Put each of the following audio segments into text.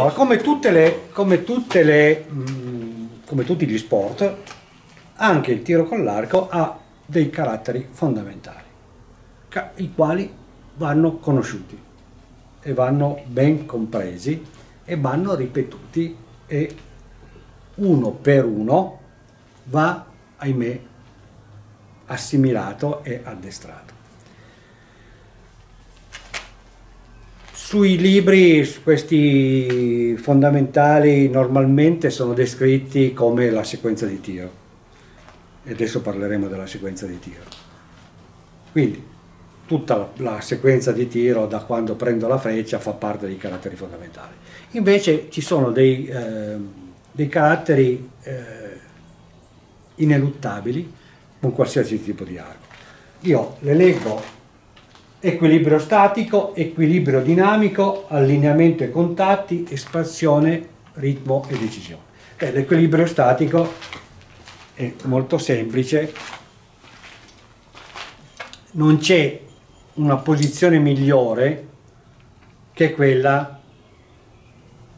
Allora, come, tutte le, come, tutte le, mh, come tutti gli sport, anche il tiro con l'arco ha dei caratteri fondamentali, i quali vanno conosciuti e vanno ben compresi e vanno ripetuti e uno per uno va, ahimè, assimilato e addestrato. Sui libri questi fondamentali normalmente sono descritti come la sequenza di tiro e adesso parleremo della sequenza di tiro. Quindi tutta la, la, sequenza di tiro da quando prendo la freccia fa parte dei caratteri fondamentali. Invece ci sono dei, eh, dei caratteri eh, ineluttabili con qualsiasi tipo di arco. Io le leggo equilibrio statico, equilibrio dinamico, allineamento e contatti, espansione, ritmo e decisione. Eh, l'equilibrio statico è molto semplice, non c'è una posizione migliore che quella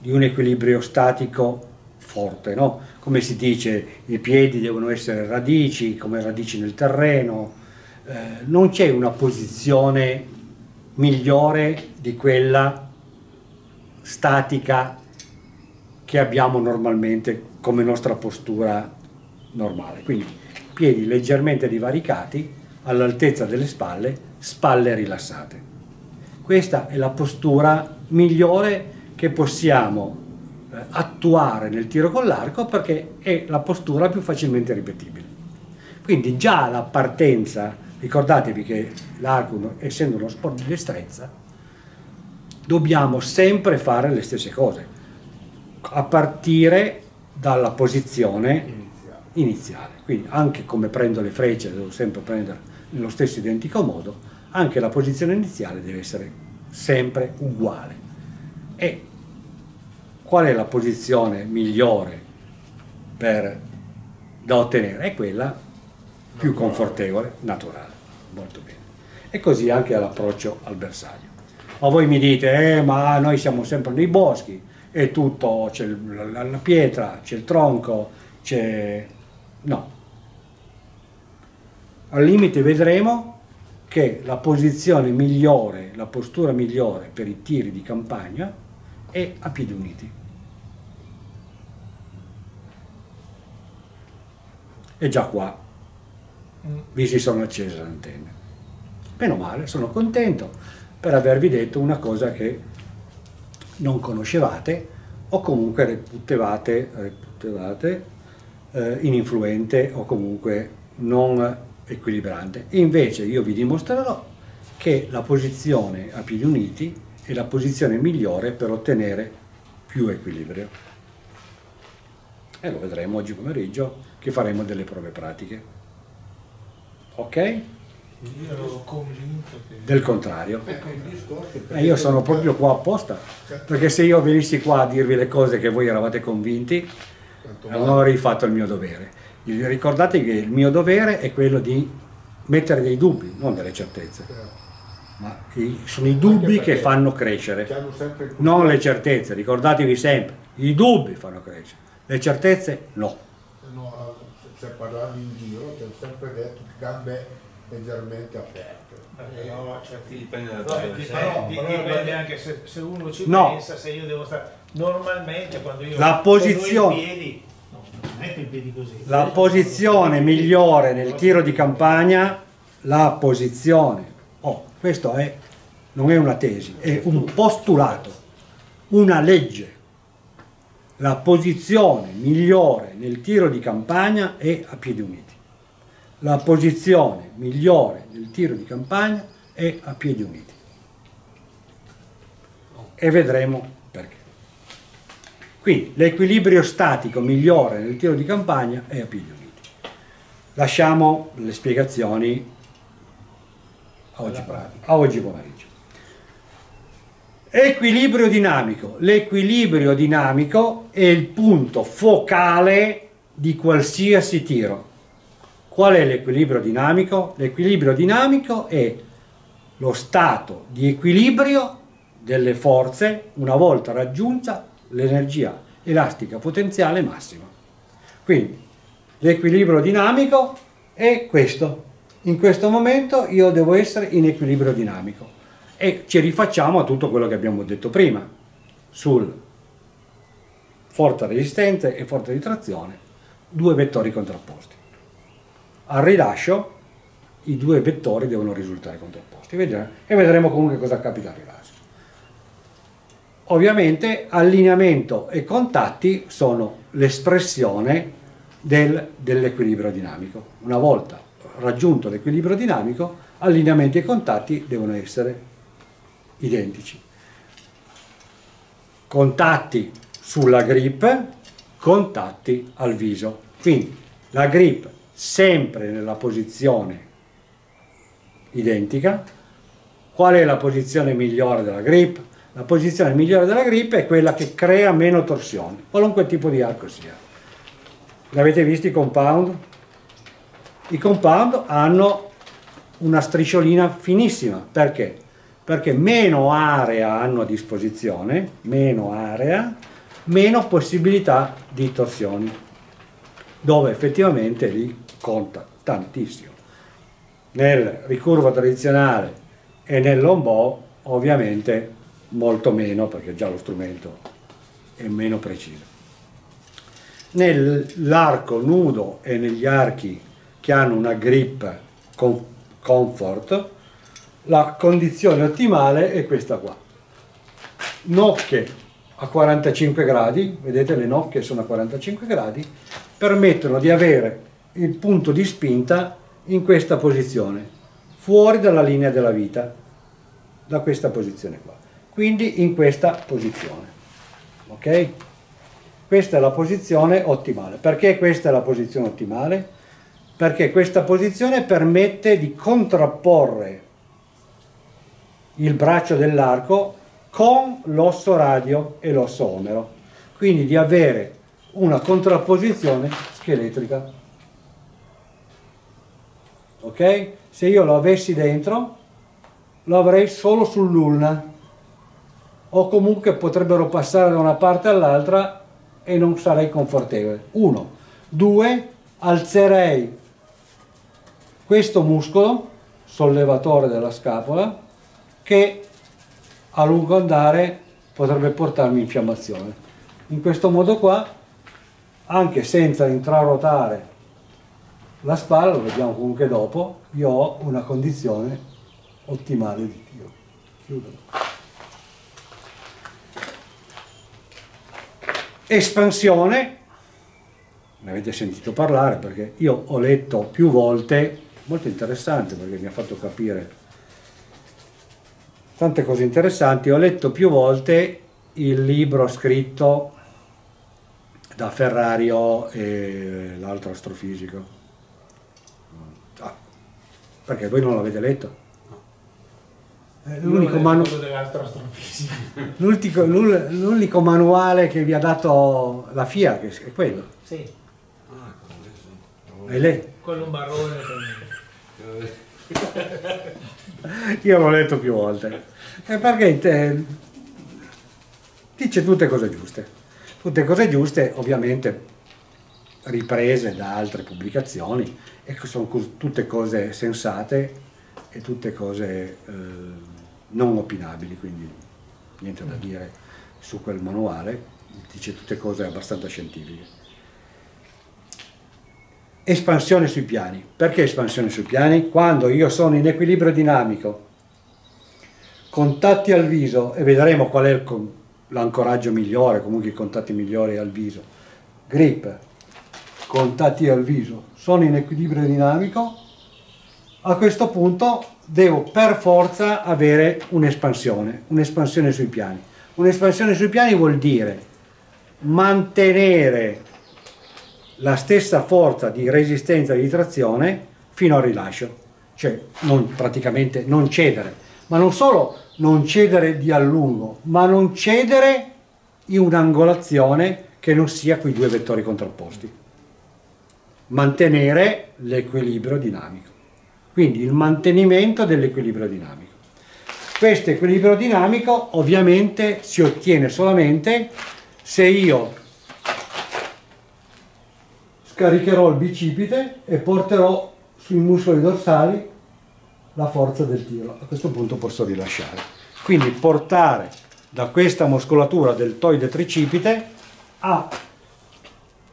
di un equilibrio statico forte, no? Come si dice, i piedi devono essere radici, come radici nel terreno, eh, non c'è una posizione migliore di quella statica che abbiamo normalmente come nostra postura normale. Quindi piedi leggermente divaricati all'altezza delle spalle, spalle rilassate. Questa è la postura migliore che possiamo eh, attuare nel tiro con l'arco perché è la postura più facilmente ripetibile. Quindi già la partenza ricordatevi che l'arco, essendo uno sport di destrezza, dobbiamo sempre fare le stesse cose, a partire dalla posizione iniziale. iniziale. Quindi anche come prendo le frecce, devo sempre prendere nello stesso identico modo, anche la posizione iniziale deve essere sempre uguale. E qual è la posizione migliore per, da ottenere? È quella più confortevole, naturale, molto bene. E così anche all'approccio al bersaglio. Ma voi mi dite, eh, ma noi siamo sempre nei boschi, è tutto, c'è la, pietra, c'è il tronco, c'è... no. Al limite vedremo che la posizione migliore, la postura migliore per i tiri di campagna è a piedi uniti. E già qua vi si sono accese le antenne. Meno male, sono contento per avervi detto una cosa che non conoscevate o comunque reputevate, reputevate eh, ininfluente o comunque non equilibrante. Invece io vi dimostrerò che la posizione a piedi uniti è la posizione migliore per ottenere più equilibrio. E lo vedremo oggi pomeriggio che faremo delle prove pratiche. Ok? Io ero convinto che... Del contrario. E io sono proprio qua apposta, perché se io venissi qua a dirvi le cose che voi eravate convinti, non avrei fatto il mio dovere. Ricordate che il mio dovere è quello di mettere dei dubbi, non delle certezze. Ma sono i dubbi che fanno crescere, non le certezze. Ricordatevi sempre, i dubbi fanno crescere, le certezze no se parlavi in giro ti ho sempre detto gambe leggermente aperte. Eh, no, cioè, dipende da dove però, dipende anche se, se, uno ci no. pensa, se io devo stare normalmente quando io la posizione no, piedi così. La posizione migliore nel tiro di campagna, la posizione, oh, questo è, non è una tesi, è un postulato, una legge la posizione migliore nel tiro di campagna è a piedi uniti. La posizione migliore nel tiro di campagna è a piedi uniti. E vedremo perché. Quindi l'equilibrio statico migliore nel tiro di campagna è a piedi uniti. Lasciamo le spiegazioni a oggi, pomeriggio. Equilibrio dinamico. L'equilibrio dinamico è il punto focale di qualsiasi tiro. Qual è l'equilibrio dinamico? L'equilibrio dinamico è lo stato di equilibrio delle forze una volta raggiunta l'energia elastica potenziale massima. Quindi l'equilibrio dinamico è questo. In questo momento io devo essere in equilibrio dinamico e ci rifacciamo a tutto quello che abbiamo detto prima sul forza resistente e forza di trazione, due vettori contrapposti. Al rilascio i due vettori devono risultare contrapposti e vedremo comunque cosa capita al rilascio. Ovviamente allineamento e contatti sono l'espressione del, dell'equilibrio dinamico. Una volta raggiunto l'equilibrio dinamico, allineamenti e contatti devono essere identici. Contatti sulla grip, contatti al viso. Quindi la grip sempre nella posizione identica. Qual è la posizione migliore della grip? La posizione migliore della grip è quella che crea meno torsioni, qualunque tipo di arco sia. L'avete visto i compound? I compound hanno una strisciolina finissima, perché? Perché meno area hanno a disposizione, meno area, meno possibilità di torsioni, dove effettivamente lì conta tantissimo. Nel ricurvo tradizionale e nell'ombo ovviamente molto meno perché già lo strumento è meno preciso. Nell'arco nudo e negli archi che hanno una grip comfort, la condizione ottimale è questa qua. Nocche a 45 gradi, vedete le nocche sono a 45 gradi, permettono di avere il punto di spinta in questa posizione, fuori dalla linea della vita, da questa posizione qua quindi in questa posizione. Ok? Questa è la posizione ottimale. Perché questa è la posizione ottimale? Perché questa posizione permette di contrapporre il braccio dell'arco con l'osso radio e l'osso omero, quindi di avere una contrapposizione scheletrica. Ok? Se io lo avessi dentro, lo avrei solo sull'ulna o comunque potrebbero passare da una parte all'altra e non sarei confortevole. Uno. Due, alzerei questo muscolo, sollevatore della scapola, che a lungo andare potrebbe portarmi infiammazione. In questo modo qua, anche senza intrarotare la spalla, lo vediamo comunque dopo, io ho una condizione ottimale di tiro. Chiudo. Espansione, ne avete sentito parlare perché io ho letto più volte, molto interessante perché mi ha fatto capire tante cose interessanti, ho letto più volte il libro scritto da Ferrario e l'altro astrofisico. Ah, perché voi non l'avete letto? l'unico, manu- l'unico manuale che vi ha dato la FIA, che è quello. Sì. E lei? Quello un barrone. Io l'ho letto più volte. E perché te, dice tutte cose giuste. Tutte cose giuste, ovviamente riprese da altre pubblicazioni e sono tutte cose sensate e tutte cose eh, non opinabili, quindi niente da dire su quel manuale, dice tutte cose abbastanza scientifiche. Espansione sui piani. Perché espansione sui piani? Quando io sono in equilibrio dinamico, contatti al viso, e vedremo qual è l'ancoraggio migliore, comunque i contatti migliori al viso, grip, contatti al viso, sono in equilibrio dinamico, a questo punto devo per forza avere un'espansione, un'espansione sui piani. Un'espansione sui piani vuol dire mantenere la stessa forza di resistenza e di trazione fino al rilascio, cioè non, praticamente non cedere, ma non solo non cedere di allungo, ma non cedere in un'angolazione che non sia quei due vettori contrapposti. Mantenere l'equilibrio dinamico quindi il mantenimento dell'equilibrio dinamico. Questo equilibrio dinamico ovviamente si ottiene solamente se io scaricherò il bicipite e porterò sui muscoli dorsali la forza del tiro. A questo punto posso rilasciare. Quindi portare da questa muscolatura del toide tricipite a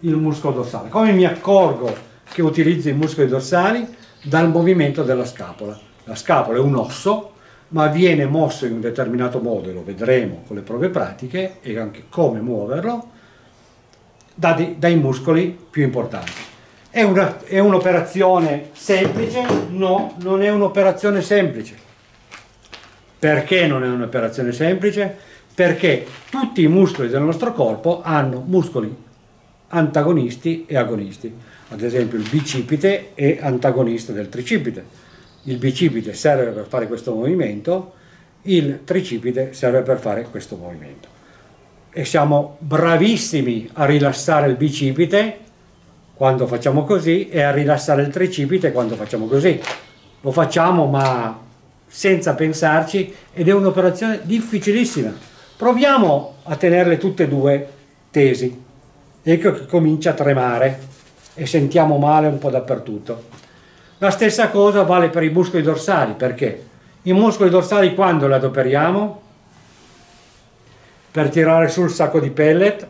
il muscolo dorsale. Come mi accorgo che utilizzo i muscoli dorsali? Dal movimento della scapola. La scapola è un osso, ma viene mosso in un determinato modo, e lo vedremo con le prove pratiche, e anche come muoverlo, dai, dai muscoli più importanti. È, una, è un'operazione semplice? No, non è un'operazione semplice. Perché non è un'operazione semplice? Perché tutti i muscoli del nostro corpo hanno muscoli antagonisti e agonisti. Ad esempio il bicipite è antagonista del tricipite. Il bicipite serve per fare questo movimento, il tricipite serve per fare questo movimento. E siamo bravissimi a rilassare il bicipite quando facciamo così e a rilassare il tricipite quando facciamo così. Lo facciamo ma senza pensarci ed è un'operazione difficilissima. Proviamo a tenerle tutte e due tesi. Ecco che comincia a tremare e sentiamo male un po' dappertutto. La stessa cosa vale per i muscoli dorsali, perché i muscoli dorsali quando li adoperiamo? Per tirare sul sacco di pellet,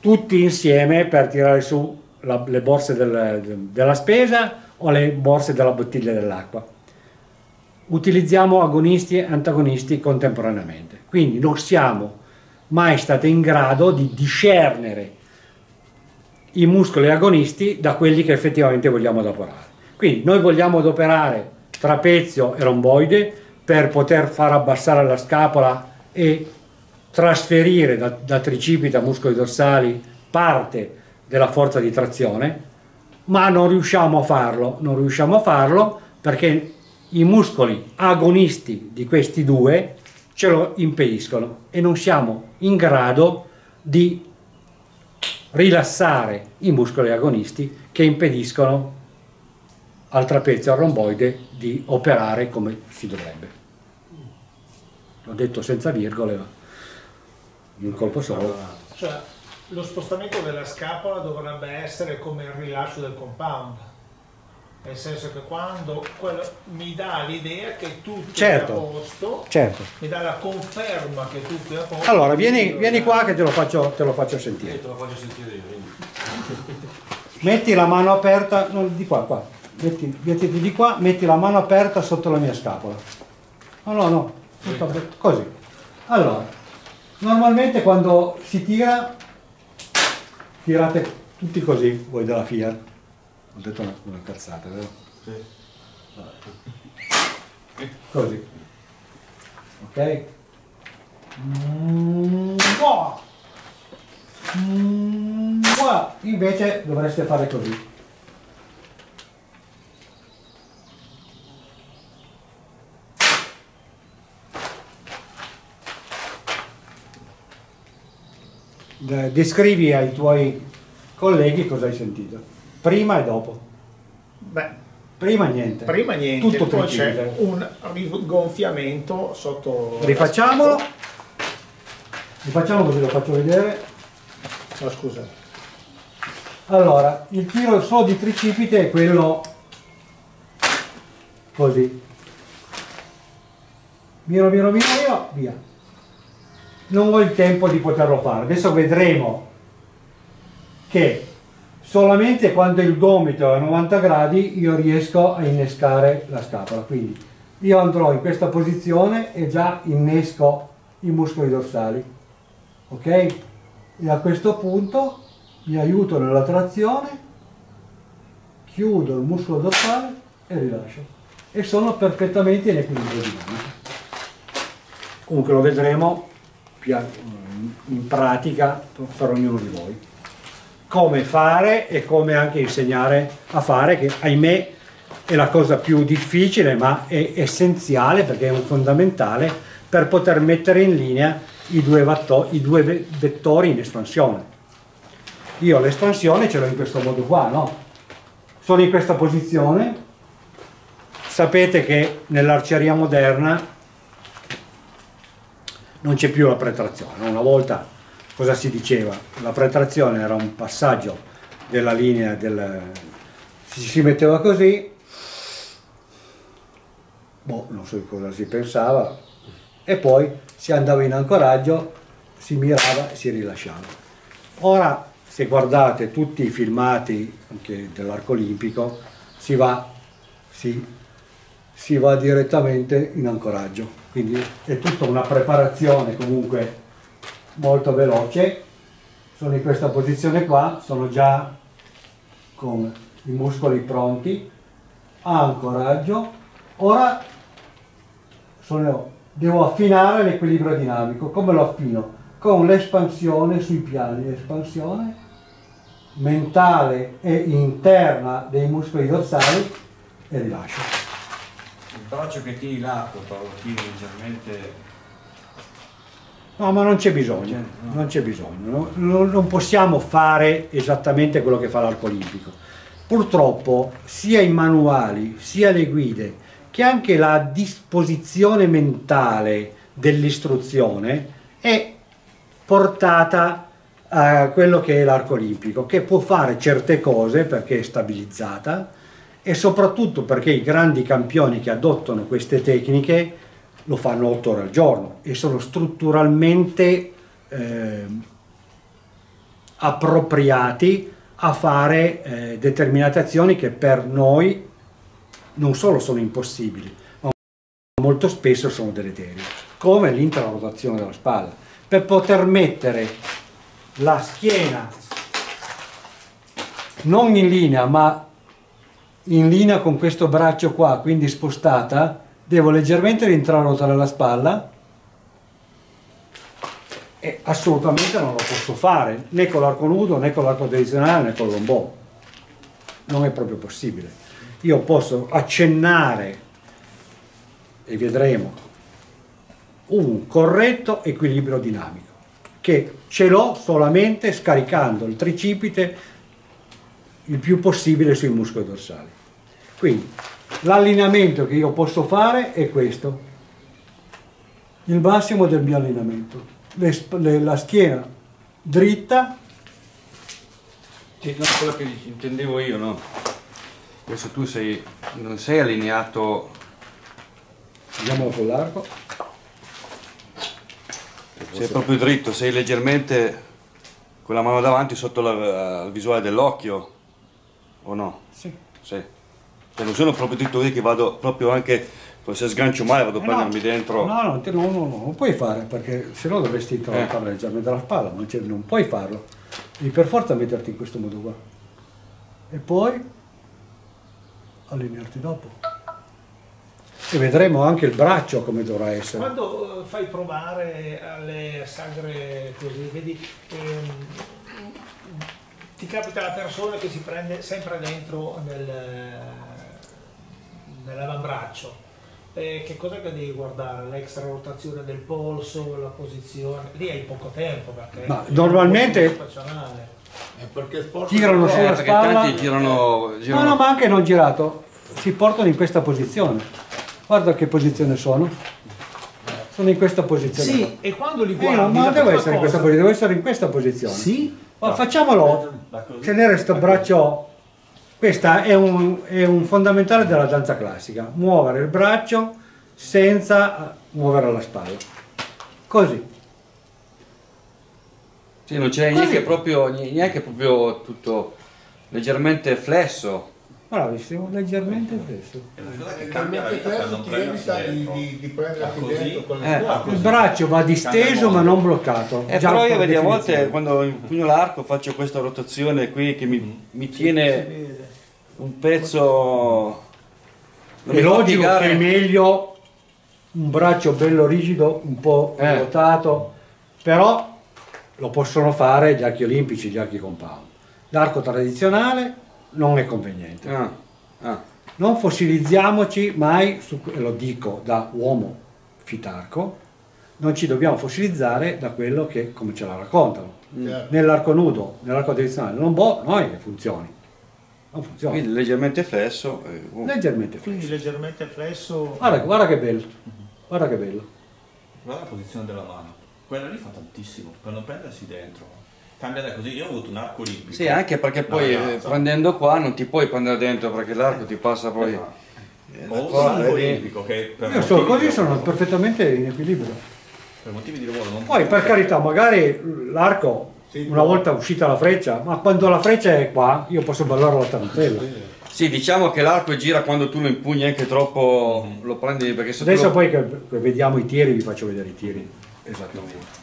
tutti insieme per tirare su la, le borse del, della spesa o le borse della bottiglia dell'acqua. Utilizziamo agonisti e antagonisti contemporaneamente, quindi non siamo mai stati in grado di discernere i muscoli agonisti da quelli che effettivamente vogliamo adoperare. Quindi noi vogliamo adoperare trapezio e romboide per poter far abbassare la scapola e trasferire da, da tricipite a muscoli dorsali parte della forza di trazione, ma non riusciamo a farlo, non riusciamo a farlo perché i muscoli agonisti di questi due ce lo impediscono e non siamo in grado di rilassare i muscoli agonisti che impediscono al trapezio al romboide di operare come si dovrebbe. L'ho detto senza virgole, ma in un colpo solo. Cioè, lo spostamento della scapola dovrebbe essere come il rilascio del compound. Nel senso che quando quello mi dà l'idea che tutto certo, è a posto, certo. mi dà la conferma che tutto è a posto. Allora, vieni, vieni qua che te lo faccio, te lo faccio sentire. Te lo faccio sentire io. Metti la mano aperta, no, di qua, qua. Metti, mettiti di qua, metti la mano aperta sotto la mia scapola. No, no, no, così. Allora, normalmente quando si tira, tirate tutti così, voi della Fiat. Ho detto una, una cazzata, vero? Sì. Così. Ok? Mm, boh. Invece dovreste fare così. Descrivi ai tuoi colleghi cosa hai sentito. Prima e dopo. Beh, Prima niente. prima niente, Tutto poi c'è un rigonfiamento sotto... Rifacciamolo. Rifacciamo così lo faccio vedere. No, scusa. Allora, il tiro solo di tricipite è quello così. Miro, miro, miro, miro, via. Non ho il tempo di poterlo fare. Adesso vedremo che solamente quando il gomito è a 90 gradi io riesco a innescare la scapola. Quindi io andrò in questa posizione e già innesco i muscoli dorsali. Ok? E a questo punto mi aiuto nella trazione, chiudo il muscolo dorsale e rilascio. E sono perfettamente in equilibrio dinamico. Comunque lo vedremo in pratica per ognuno di voi. Come fare e come anche insegnare a fare, che ahimè è la cosa più difficile ma è essenziale perché è un fondamentale per poter mettere in linea i due, i due ve- vettori in espansione. Io l'espansione ce l'ho in questo modo qua, no? Sono in questa posizione. Sapete che nell'arceria moderna non c'è più la pretrazione. Una volta cosa si diceva? La pretrazione era un passaggio della linea del... si, metteva così, boh, non so cosa si pensava, e poi si andava in ancoraggio, si mirava e si rilasciava. Ora, se guardate tutti i filmati dell'arco olimpico, si va, si, si va direttamente in ancoraggio. Quindi è tutta una preparazione comunque molto veloce. Sono in questa posizione qua, sono già con i muscoli pronti, ancoraggio. Ora sono, devo affinare l'equilibrio dinamico. Come lo affino? Con l'espansione sui piani, espansione mentale e interna dei muscoli dorsali e rilascio. Braccio che tieni l'arco, Paolo, tieni leggermente... No, ma non c'è bisogno, non c'è bisogno, no? non possiamo fare esattamente quello che fa l'arco olimpico. Purtroppo sia i manuali, sia le guide, che anche la disposizione mentale dell'istruzione è portata a quello che è l'arco olimpico, che può fare certe cose perché è stabilizzata e soprattutto perché i grandi campioni che adottano queste tecniche lo fanno 8 ore al giorno e sono strutturalmente eh, appropriati a fare eh, determinate azioni che per noi non solo sono impossibili, ma molto spesso sono deleterie, come l'intrarotazione della spalla. Per poter mettere la schiena non in linea ma in linea con questo braccio qua quindi spostata devo leggermente rintrarotare la spalla. E assolutamente non lo posso fare né con l'arco nudo né con l'arco tradizionale né con l'ombò. Non è proprio possibile. Io posso accennare e vedremo un corretto equilibrio dinamico che ce l'ho solamente scaricando il tricipite il più possibile sui muscoli dorsali. Quindi l'allineamento che io posso fare è questo, il massimo del mio allineamento, le, le, la schiena dritta. Sì, no, quello che intendevo io, no? Adesso tu sei, non sei allineato... Andiamo con l'arco sei proprio dritto, sei leggermente con la mano davanti sotto la, il visuale dell'occhio, o no? Sì. Sì. Cioè non sono proprio dritto così che vado proprio anche, se sgancio male vado a eh prendermi no, dentro. No, no, no, no, no, non puoi fare perché se no dovresti trovare eh. leggermente la spalla, non, non puoi farlo. Devi per forza metterti in questo modo qua. E poi allinearti dopo e vedremo anche il braccio come dovrà essere. Quando eh, fai provare alle sagre così, vedi, ehm, ti capita la persona che si prende sempre dentro nel, nell'avambraccio. Eh, che cosa che devi guardare? L'extra rotazione del polso, la posizione, lì hai poco tempo perché Ma normalmente girano sulla eh, spalla. Girano, girano... No, no, ma anche non girato, si portano in questa posizione. Guarda che posizione sono. Sono in questa posizione. Sì, e quando li guardi... Eh, no, ma devo essere, in questa posizione, devo essere in questa posizione. Sì. Ma facciamolo, tenere questo braccio... Questo è un, è un fondamentale della danza classica, muovere il braccio senza muovere la spalla. Così. Sì, non c'è neanche proprio, neanche proprio tutto leggermente flesso. Bravissimo, leggermente flesso. Leggermente flesso ti evita di, di, di prenderti dentro con eh, Il braccio va disteso ma non bloccato. Eh, però io vedi, a volte quando impugno l'arco faccio questa rotazione qui che mi, mi tiene un pezzo... È logico che è meglio un braccio bello rigido, un po' eh. ruotato, però lo possono fare gli archi olimpici, gli archi compound. L'arco tradizionale non è conveniente. Ah, ah. Non fossilizziamoci mai, su, e lo dico da uomo fitarco, non ci dobbiamo fossilizzare da quello che come ce la raccontano. Mm. Nell'arco nudo, nell'arco tradizionale, non può, noi funzioni. Non funziona. Quindi leggermente flesso. Eh, oh. Leggermente flesso. Quindi leggermente flesso. Guarda, guarda che bello. Guarda che bello. Guarda la posizione della mano. Quella lì fa tantissimo per non prendersi dentro. Cambia da così. Io ho avuto un arco olimpico. Sì, anche perché poi eh, prendendo qua non ti puoi prendere dentro perché l'arco ti passa poi. Esatto. eh, Ho la un arco olimpico che per Io so, così sono lavoro- perfettamente in equilibrio. per motivi di lavoro non Poi per carità, magari l'arco, Sì, una volta uscita la freccia, ma quando la freccia è qua, io posso ballare la tarantella. Sì, diciamo che l'arco gira quando tu lo impugni anche troppo, lo prendi perché se Adesso lo- poi che che vediamo i tiri, vi faccio vedere i tiri. Esattamente.